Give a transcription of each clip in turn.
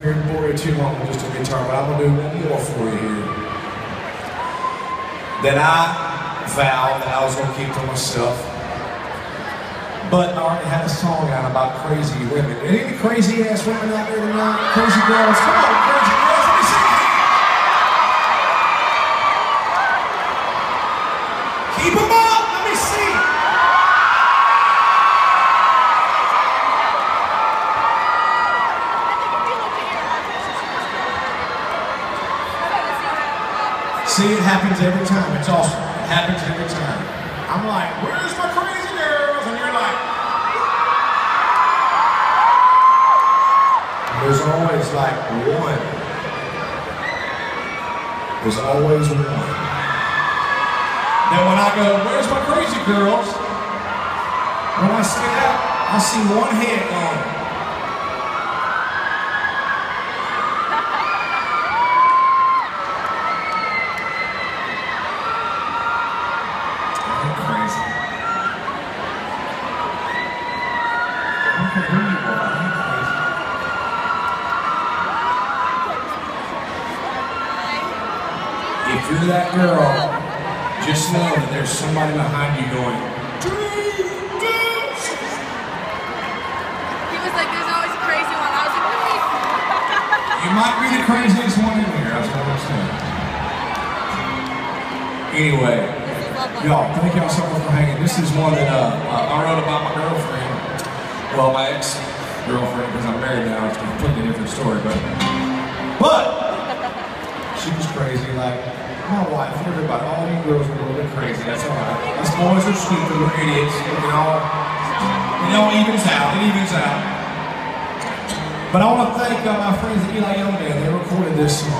Here bore you too long with just a guitar, but I'm gonna do one more for you here. That I vowed that I was gonna keep to myself. But I already had a song out about crazy women. Any crazy ass women out there tonight? Crazy girls? Come on, crazy girls, let me see you. Keep them up, let me see. See, it happens every time. It's awesome. It happens every time. I'm like, where's my crazy girls? And you're like, there's always like one. There's always one. Then when I go, where's my crazy girls? When I say that, I see one head going. I'm crazy. I don't care who you are, I'm crazy. If you're that girl, just know that there's somebody behind you going, He was like, there's always a crazy one. I was like? You might be the craziest one in here, that's what I'm saying. Anyway, This is lovely. y'all, thank y'all so much for hanging. This is one that uh, uh, I wrote about my girlfriend. Well, my ex-girlfriend, because I'm married now, it's a completely different story, but... But! She was crazy, like my wife, everybody, all you girls are a little bit crazy, that's alright. Us boys are stupid, we're idiots, we can all... It all evens out, it evens out. But I want to thank uh, my friends at Eli Young Band. They recorded this song.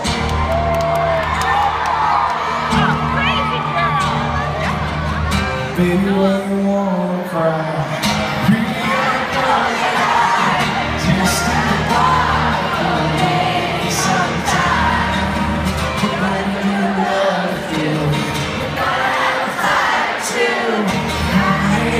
Baby, when you wanna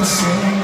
girl.